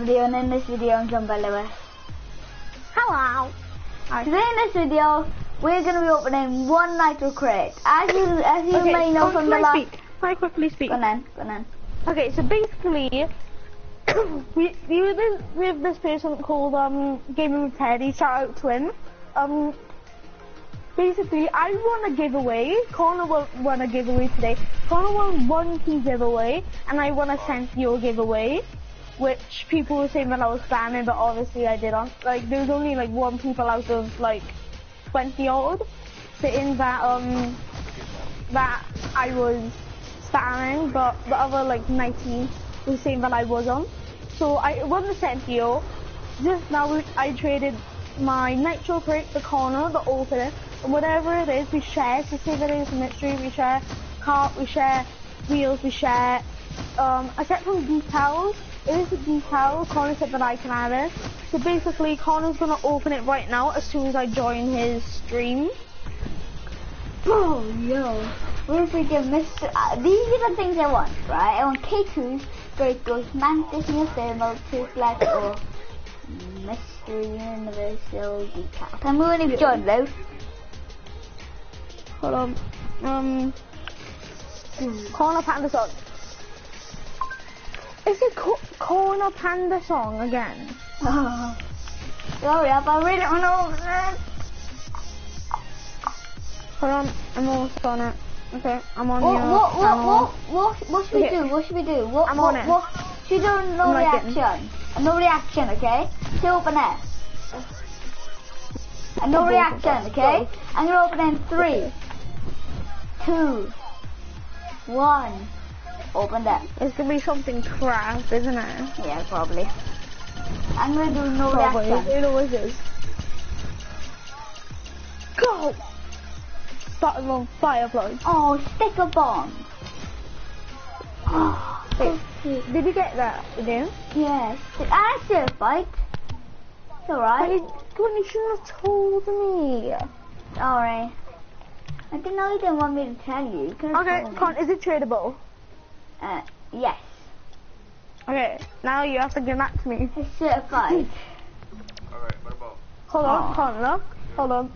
video and in this video I'm John Lewis. Hello. Today in this video we're going to be opening one nitro crate. As you as you Okay, may know from the I last. speak? Can I quickly speak? Go on then, go on then. Okay, so basically, we we were this, with this person called um Gaming with Teddy. Shout out to him. Um, basically, I won a giveaway. Connor won, a giveaway today. Connor won one key giveaway, and I won a Centio giveaway, which people were saying that I was spamming, but obviously I didn't. Like, there was only like one people out of like 20 odd saying that um that I was spamming, but the other like 19 was saying that I wasn't. So I won the Centio. Just now I traded my Nitro crate the corner, the and whatever it is we share. So say that it is mystery, we share cart, we share wheels, we share. Um, except from decals, it is a decal. Connor said that I can add it. So basically, Connor's gonna open it right now as soon as I join his stream. Oh yo, we're freaking Mr. Uh, these are the things I want, right? I want K2s, Great Ghost, Mantis, Neothermal, Toothless, or Mystery Universal Decal. Me when you've joined though. Hold on. Um, Connor Paddison. Is it co- Connor Paddison again? Uh-huh. Sorry, up, I really don't know. man. Hold on, I'm almost on it. Okay, I'm on What, what, what, what, what, what should we do? What should we do? What, I'm what, on it. What, should we do no I'm reaction? A no reaction, okay? To open it. A no reaction, okay? I'm gonna open in three, two, one. Open that. It's gonna be something crap, isn't it? Yeah, probably. I'm gonna do no Probably. reaction. It always is. Go! Button on fireflies. Oh, sticker bomb. Oh, Wait, did you get that? You? yes. I still fight. It's alright. did, God, you shouldn't have told me. Alright. I didn't know you didn't want me to tell you. you. Okay. Con, is it tradable? Uh, yes. Okay, now you have to give that to me. It's certified. Alright, what about? Hold on, Aw. Con, look. Hold on.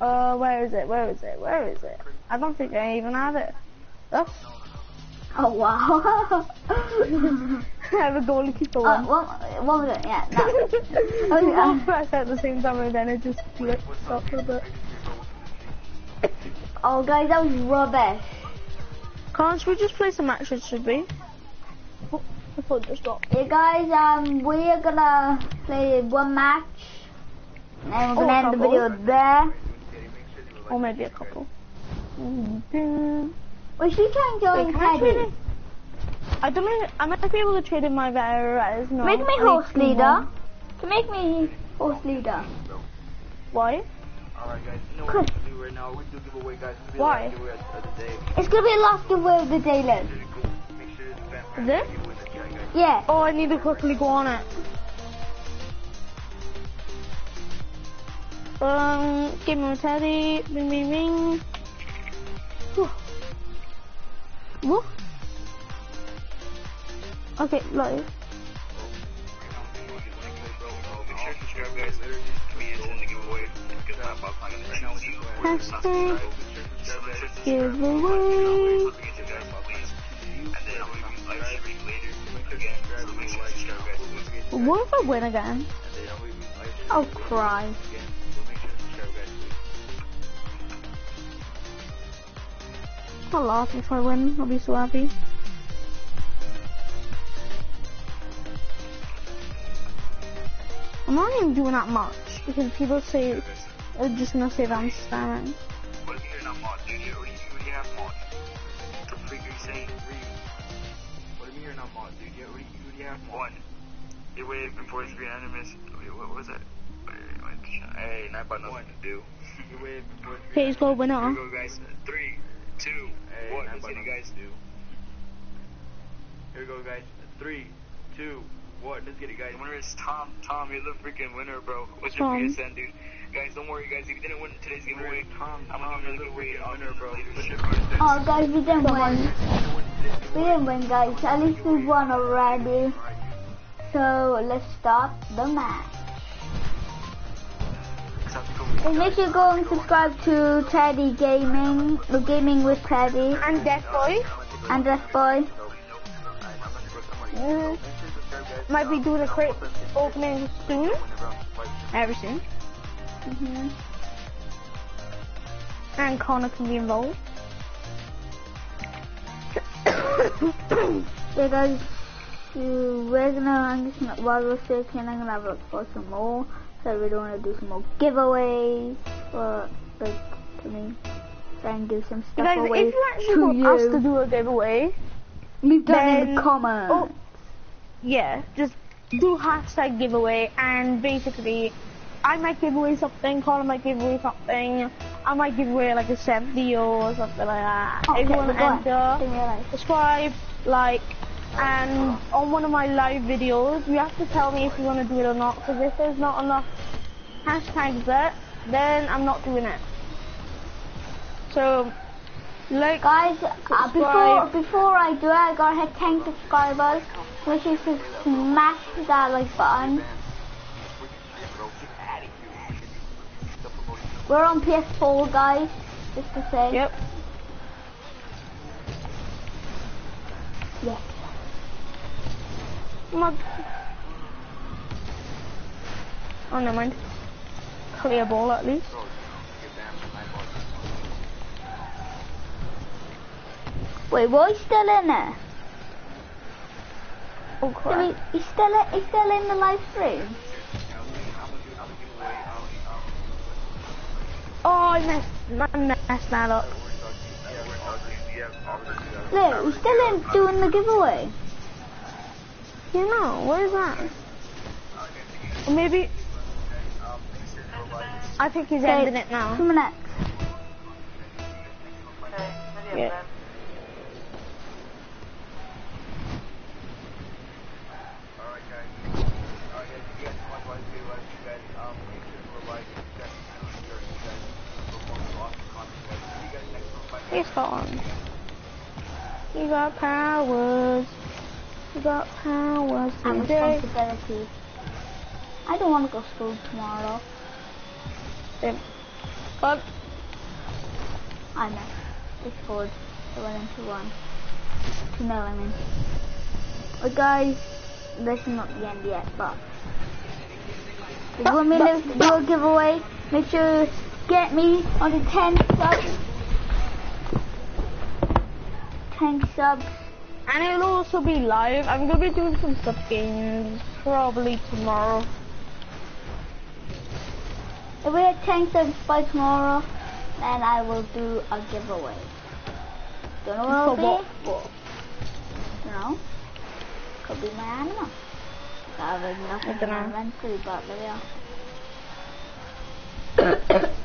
Uh, where is it? Where is it? Where is it? I don't think I even have it. Look. oh wow. I have a goalkeeper uh, one. one, one minute, yeah, no. I Okay, um, pressed at the same time and then it just flipped up a bit. oh guys, that was rubbish. Can't we just play some matches, should we? Oh, I thought just got. Yeah guys, um, we are gonna play one match. And then we're Oh, gonna end the video there. Or maybe a couple. We should try and join Wait, can I trade Teddy. it? I don't know. I might be able to trade in my Veras. No. Make me I need host two leader. To make me host leader. Why? Alright guys, you know what we're gonna do right now? We're do a giveaway guys. It's gonna be Why? a live giveaway of the day. It's gonna be a last giveaway of the day, Liz. Really cool. Make sure it's fan Is it? giveaway that you guys. Yeah. Oh, I need to quickly go on it. Um, give me a teddy. Ring, ring, ring. Whew. Whoa. Okay, live. Make sure to subscribe guys. Hashtag giveaway. What if I win again? I'll I'll cry. I'll laugh if I win. I'll be so happy. I'm not even doing that much because people say they're just gonna say that I'm spamming. You're. You you you do you? You you. One. You wave before it's enemies. What was wait. Hey, not about nothing to do. You wave before Okay, he's got a Here winner. we go, guys. Three, two, one. Let's it, guys. Here we go, guys. Three, two, one. Let's get it, guys. Winner is Tom. Tom, you're the freaking winner, bro. What's your Tom. PSN, dude? Guys, don't worry, guys. If you didn't win today's giveaway, Tom, I'm gonna do another giveaway. Winner, bro. Oh guys, we didn't win. We didn't win guys. At least we won already. So let's start the match. And make sure you go and subscribe to Teddy Gaming, the Gaming with Teddy And Death Boy. and Death Boy. Mm, might be doing a crate opening soon. Very soon. hmm And Connor can be involved. Yeah, guys, we're gonna, I'm just gonna, while we're shaking, I'm gonna have a look for some more. So we don't want to do some more giveaways, or like to me, try and give some stuff you Guys, away if you actually to want you. us to do a giveaway, Leave that in the comments. oh, yeah, just do hashtag giveaway and basically I might give away something, Connor might give away something, I might give away like a set video or something like that. Oh, if you okay, want to enter, subscribe, like, and on one of my live videos, you have to tell me if you want to do it or not, because if there's not enough hashtags there, then I'm not doing it. So, like, Guys, uh, before before I do it, I gotta hit 10 subscribers. Make sure to smash that like button. We're on PS4, guys. Just to say. yep, Yes. mug. Oh, never mind. Clear ball at least. Wait, what? He's still in there? Oh So crap. he, he's still in, he's still in the live stream. Oh, I messed, I messed that up. Look, he's still in doing the giveaway. You know, what is that? Or maybe... I think he's Okay, ending it now. Two minutes. Yeah. He's. You got powers. You got powers And responsibility. I don't want to go to school tomorrow. But I know. They scored. They went into one. 2 0, I mean. But guys, this is not the end yet, but. If you want me to do a giveaway, make sure you get me on the 10 subs. 10 subs. and it'll also be live. I'm gonna be doing some sub games probably tomorrow. If we hit 10 subs by tomorrow, then I will do a giveaway. Don't know what it'll be? You know, could be my animal. I have nothing in my inventory, but there we are.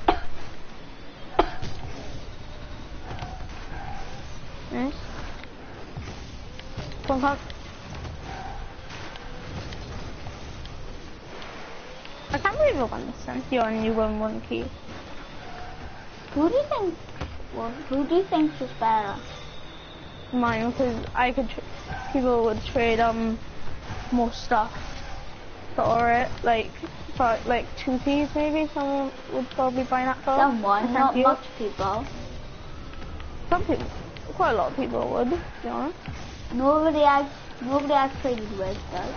Yes. Come on. I can't believe I understand you and you only won one key. Who do you think? Well, who do you think is better? Mine, because I could, tr- people would trade um more stuff for it, like for like two keys maybe. Someone would probably buy that for. Someone, not you. much people. Some people, quite a lot of people would. To be honest. Nobody I've nobody I've traded with does.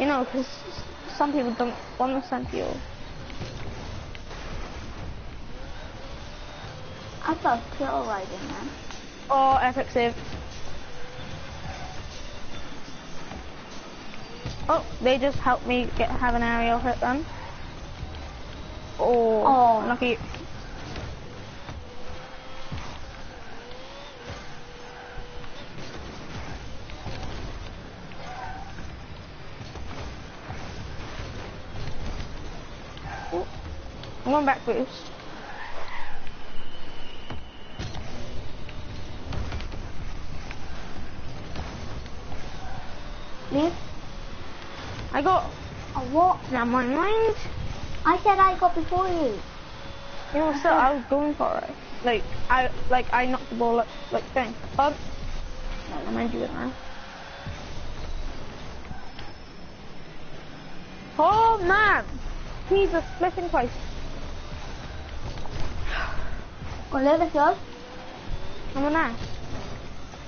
You know, because some people don't want to send you. I thought kill riding man. Or epic save. Oh, they just helped me get have an aerial hit then. Oh, Oh. lucky. I'm going back boost. I got a what? Now my mind. I said I got before you. You know, so I was going for it. Like I, like I knocked the ball up, like thing. Bob, no, I mind you it now. Oh man, he's a flipping place. Go on, Liv, it's yours. I'm on that.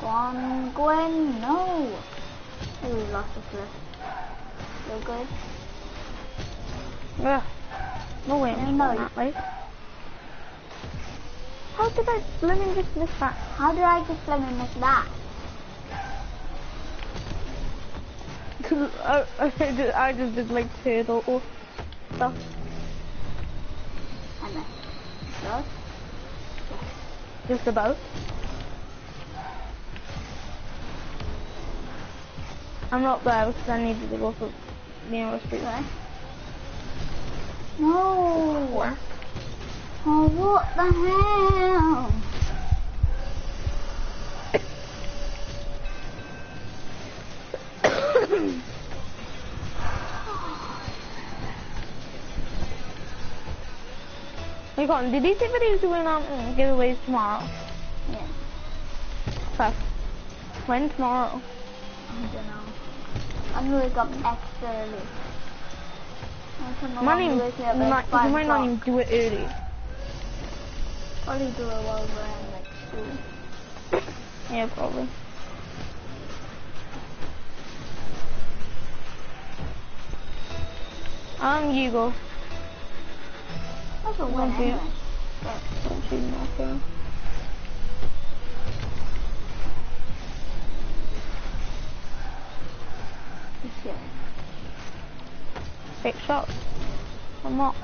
Go on, Gwen. No. We lost the flip. You're good. Ugh. No way, no, way. How did I blimmin' just miss that? How did I just let me miss that? Cause I, I, just, I just did like turtle stuff. And then, yours. Just about. I'm not there because I needed to go for nearest street. Okay. No. Oh, what the hell? Colin, did these videos doing um, giveaways tomorrow? Yeah, Fuck. When tomorrow? I don't know. I'm gonna wake up extra early. I'm gonna Might even, wake me up might, at you might not even do it early. Probably do it while we're in like school. Yeah, probably. Um, you go. That's a win Won't be. anyway. Don't shoot me, okay. Just kidding. Six shots. I'm not.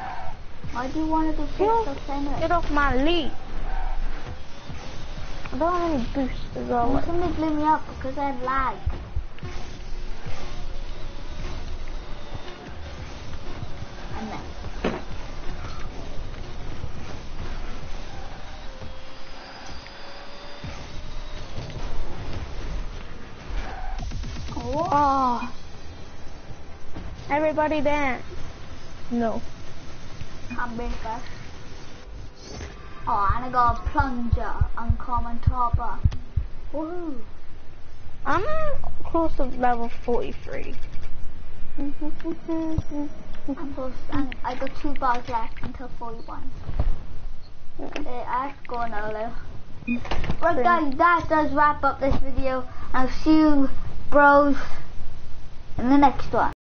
Why do you want to do off, shots anyway? get off my lead. I don't have any boost as well. Somebody blew me up because I had lag. Everybody dance. No. I'm being fast. Oh, and I got a plunger, uncommon topper. Woohoo! I'm close to level 43. I'm close, and I got two bars left until 41. Uh, I have to go now. Right, guys, that does wrap up this video. I'll see you, bros, in the next one.